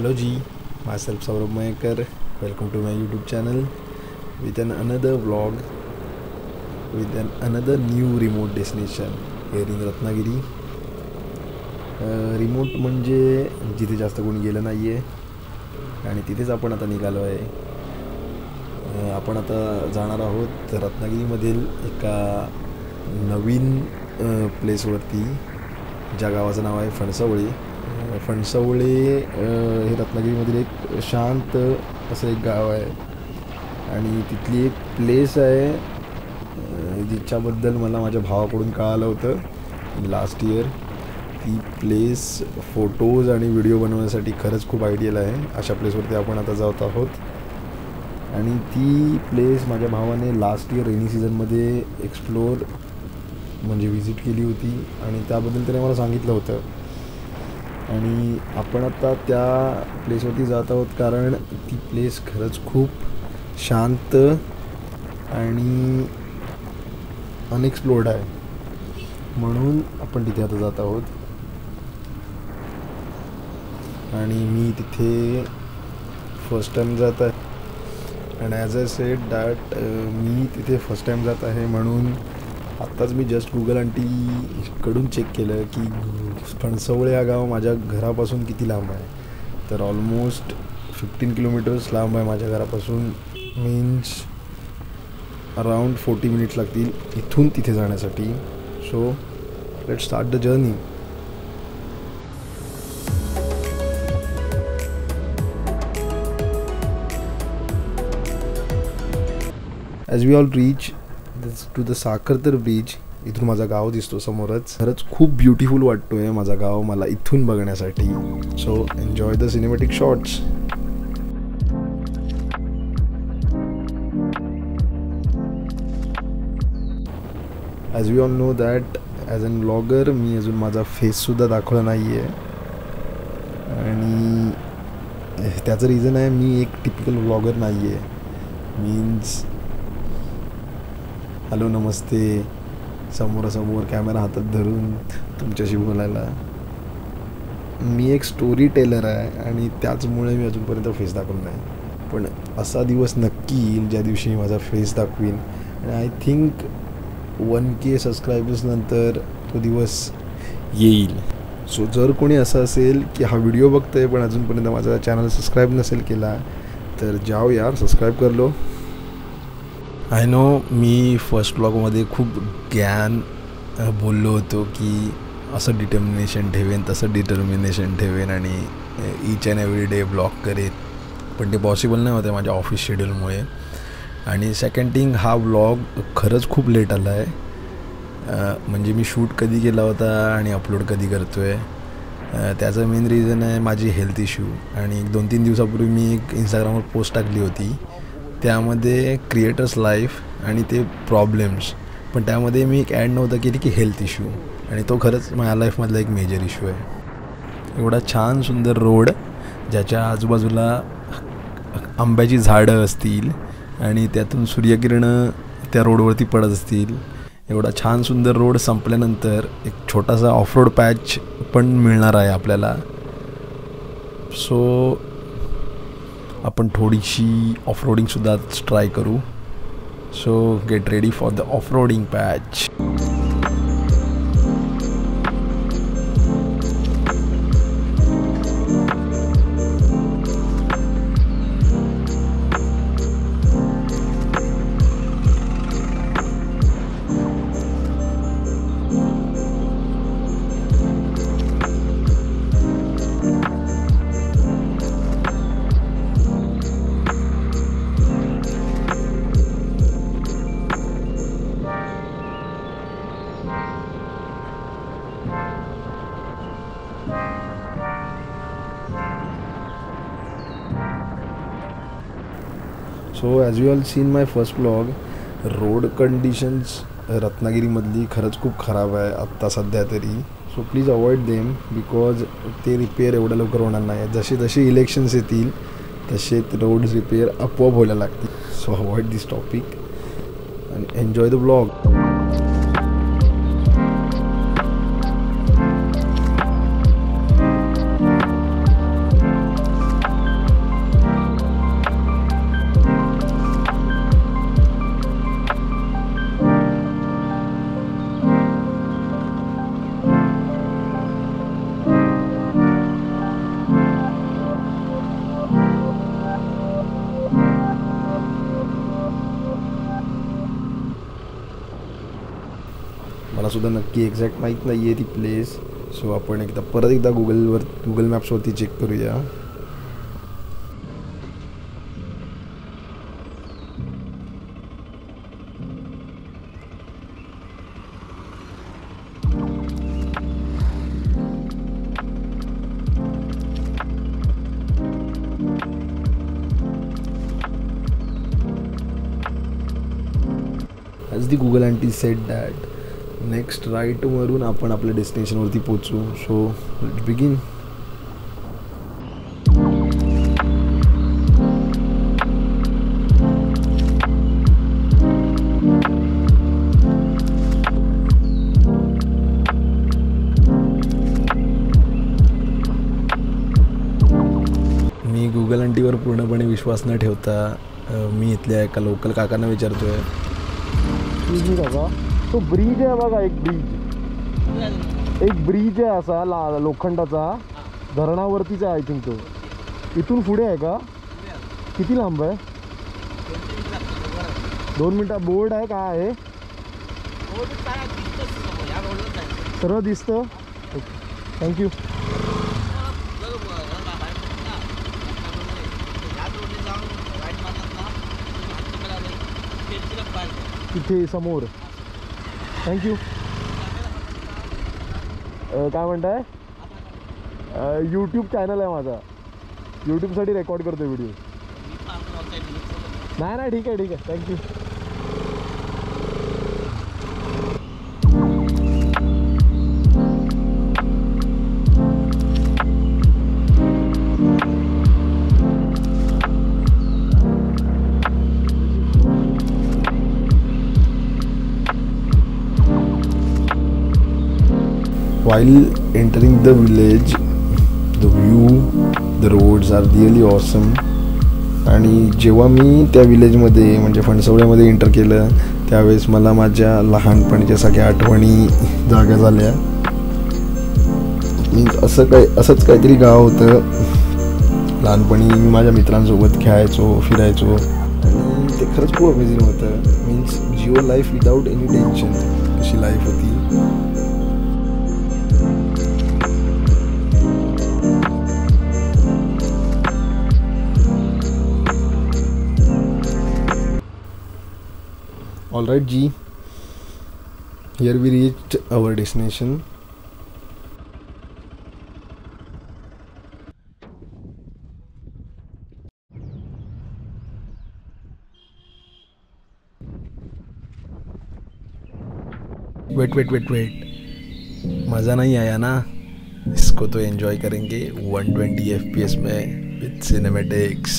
Hello ji my self Saurabh Mayekar welcome to my YouTube channel with an another vlog with an another new remote destination here in Ratnagiri remote म्हणजे जिथे जास्त कोणी गेलं नाही आहे आणि तिथेच आपण आता निघालो आहे. Uh, आपण आता जाणार आहोत रत्नागिरीमधील एका नवीन uh, प्लेसवरती ज्या गावाचं नाव आहे फणसवळी. फणसवळे हे रत्नागिरीमधील एक शांत असं एक गाव आहे. आणि तिथली एक प्लेस आहे जिच्याबद्दल मला माझ्या भावाकडून कळालं होतं. लास्ट इयर ती प्लेस फोटोज आणि व्हिडिओ बनवण्यासाठी खरंच खूप आयडियल आहे. अशा प्लेसवरती आपण आता जात आहोत. आणि ती प्लेस माझ्या भावाने लास्ट इयर रेनी सीझनमध्ये एक्सप्लोर म्हणजे व्हिजिट केली होती. आणि त्याबद्दल त्याने मला सांगितलं होतं. आणि आपण आता त्या प्लेसवरती जात आहोत कारण ती प्लेस खरंच खूप शांत आणि अनएक्सप्लोर्ड आहे. म्हणून आपण तिथे आता जात आहोत. आणि मी तिथे फर्स्ट टाईम जात आहे. And as a said that मी तिथे फर्स्ट टाईम जात आहे म्हणून आत्ताच मी जस्ट गुगल आंटीकडून चेक केलं की फणसवळे हा गाव माझ्या घरापासून किती लांब आहे? तर ऑलमोस्ट फिफ्टीन किलोमीटर्स लांब आहे माझ्या घरापासून. मीन्स अराउंड फोर्टी मिनिट्स लागतील इथून तिथे जाण्यासाठी. So let start the journey as we all reach to the Sakhartar beach इथून माझा गाव दिसतो समोरच. खरंच खूप ब्युटिफुल वाटतोय माझा गाव मला इथून बघण्यासाठी. So enjoy the cinematic shorts as we all know that as an blogger मी अजून माझा फेससुद्धा दाखवला नाही आहे आणि त्याचं रिझन आहे मी एक टिपिकल ब्लॉगर नाही आहे मीन्स हॅलो नमस्ते. समोरासमोर कॅमेरा हातात धरून तुमच्याशी बोलायला. मी एक स्टोरी टेलर आहे आणि त्याचमुळे मी अजूनपर्यंत फेस दाखवलं नाही. पण असा दिवस नक्की येईल ज्या दिवशी मी माझा फेस दाखवीन. आणि आय थिंक वन के सबस्क्रायबर्सनंतर तो दिवस येईल. सो जर कोणी असं असेल की हा व्हिडिओ बघतोय पण अजूनपर्यंत माझा चॅनल सबस्क्राईब नसेल केला तर जाओ यार सबस्क्राईब कर लो. आय नो मी फर्स्ट ब्लॉगमध्ये खूप ज्ञान बोललो होतो की असं डिटर्मिनेशन ठेवेन तसं डिटर्मिनेशन ठेवेन आणि each and every day blog करेन. पण ते पॉसिबल नाही होते माझ्या ऑफिस शेड्यूलमुळे आणि सेकंड थिंग हा ब्लॉग खरंच खूप लेट आला आहे. म्हणजे मी शूट कधी केला होता आणि अपलोड कधी करतो आहे त्याचं मेन रिझन आहे माझी हेल्थ इश्यू आणि एक दोन तीन दिवसापूर्वी मी एक इंस्टाग्रामवर पोस्ट टाकली होती. त्यामध्ये क्रिएटर्स लाईफ आणि ते प्रॉब्लेम्स पण त्यामध्ये मी एक ॲड नव्हतं केली की हेल्थ इश्यू आणि तो खरंच माझ्या लाईफमधला एक मेजर इश्यू आहे. एवढा छान सुंदर रोड ज्याच्या आजूबाजूला आंब्याची झाडं असतील आणि त्यातून सूर्यकिरणं त्या रोडवरती पडत असतील. एवढा छान सुंदर रोड संपल्यानंतर एक छोटासा ऑफ रोड पॅच पण मिळणार आहे आपल्याला. सो आपण थोडीशी ऑफ रोडिंगसुद्धा ट्राय करू. So get ready for the offroading patch so as you all seen my first blog road conditions रत्नागिरीमधली खरंच खूप खराब आहे आत्ता सध्या तरी. So please avoid them because ते रिपेअर एवढ्या लवकर होणार नाही. जसे जसे इलेक्शन्स येतील तसे रोड्स रिपेअर आपोआप व्हायला लागतील. So avoid this topic and enjoy the blog सुद्धा नक्की एक्झॅक्ट माहीत नाही आहे ती प्लेस सो आपण एकदा परत एकदा गुगलवर गुगल मॅप्सवरती चेक करूया. As the Google aunty said that next राईटवरून आपण आपल्या डेस्टिनेशनवरती पोचू सो बिगिन मी गुगल अंटीवर पूर्णपणे विश्वास न ठेवता मी इथल्या एका लोकल काकांना विचारतोय. काका तो ब्रिज आहे बघा एक ब्रिज. एक ब्रिज आहे असा ला लोखंडाचा. धरणावरतीचा आहे आय थिंक तो. इथून पुढे आहे का? किती लांब आहे? दोन मिनटं बोर्ड आहे काय आहे? सरळ दिसतं? थँक्यू तिथे समोर. थँक्यू काय म्हणताय? यूट्यूब चॅनल आहे माझा. यूट्यूबसाठी रेकॉर्ड करतो व्हिडिओ नाही नाही ठीक आहे ठीक आहे. Thank you while entering the village the view the roads are really awesome. आणि जेव्हा मी त्या विलेजमध्ये म्हणजे फणसवड्यामध्ये एंटर केलं त्यावेळेस मला माझ्या लहानपणीच्या सगळ्या आठवणी जाग्या झाल्या. मीन्स असं काय असंच काहीतरी गाव होतं. लहानपणी मी माझ्या मित्रांसोबत खेळायचो फिरायचो. आणि ते खरंच खूप अमेझिंग होतं. मीन्स जिओ लाईफ विदाऊट एनी टेन्शन अशी लाईफ होती. All right, G. Here we reached our destination. Wait wait wait wait मज़ा नहीं आया ना इसको तो एंजॉय करेंगे 120 एफपीएस में with cinematics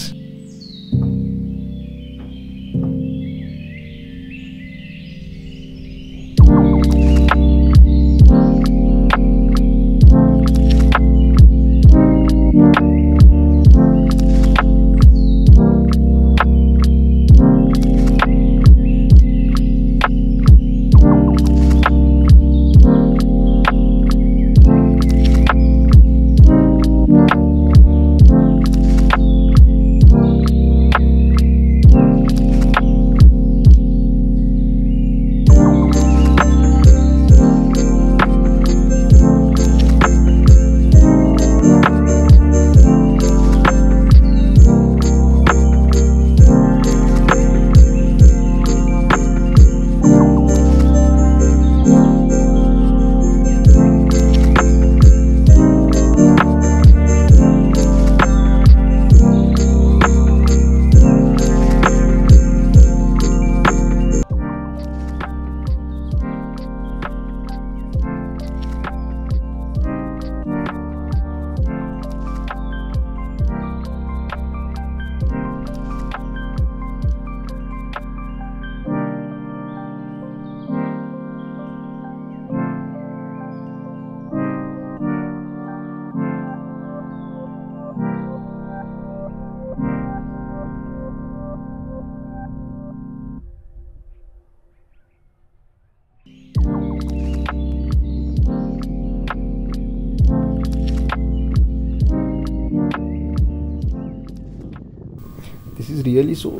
is really so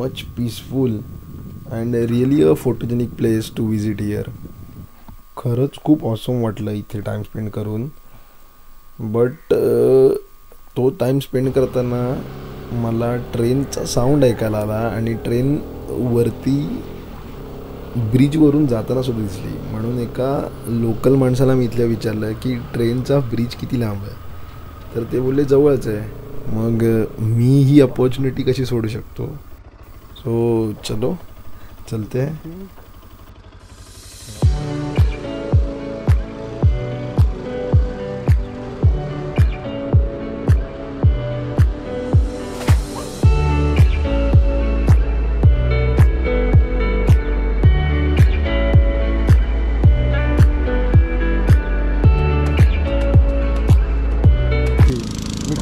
much peaceful and a photogenic place to visit visit खरंच खूप ऑसम वाटलं इथे टाईम स्पेंड करून. बट तो टाईम स्पेंड करताना मला ट्रेनचा साऊंड ऐकायला आला आणि ट्रेन वरती ब्रिजवरून जाताना सुद्धा दिसली. म्हणून एका लोकल माणसाला मी इथल्या विचारलं की ट्रेनचा ब्रिज किती लांब आहे? तर ते बोलले जवळच आहे. मग मी ही अपॉर्च्युनिटी कशी सोडू शकतो? सो चलो चलते हैं.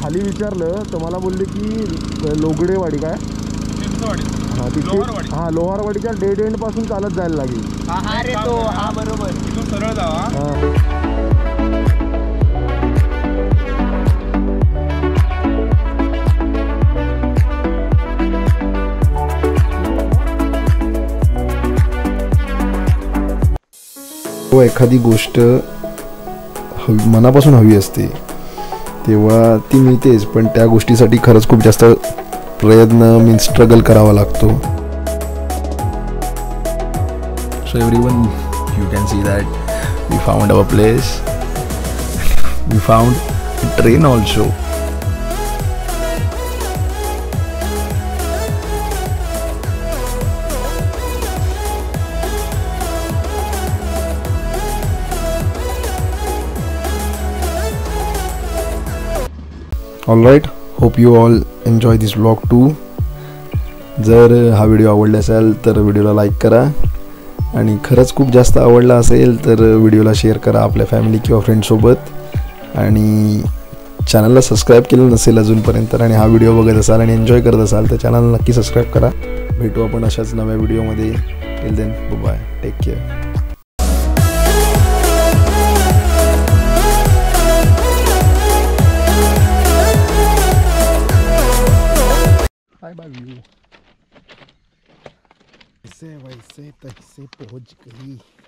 खाली विचारलं तर मला बोलले की लोगडेवाडी काय? हा तिथे लोहारवाडी. हा लोहारवाडीच्या डेड एंडपासून चालत जायला लागेल. हा रे तो हा बरोबर. इथून सरळ जावा हा. व एखादी गोष्ट हवी मनापासून हवी असते. तेव्हा ती मिळतेच पण त्या गोष्टीसाठी खरंच खूप जास्त प्रयत्न मीन्स स्ट्रगल करावा लागतो. So every one you can see that we found our place we found train also alright hope you all enjoy this blog too जर हा व्हिडिओ आवडला असेल तर व्हिडिओला लाईक करा. आणि खरंच खूप जास्त आवडला असेल तर व्हिडिओला शेअर करा आपल्या फॅमिली किंवा फ्रेंडसोबत आणि चॅनलला सबस्क्राईब केलं नसेल अजूनपर्यंत आणि हा व्हिडिओ बघत असाल आणि एन्जॉय करत असाल तर चॅनल नक्की सबस्क्राईब करा. भेटू आपण अशाच नव्या व्हिडिओमध्ये till then bye take care viu. Você vai ser, tá sem porra de cair.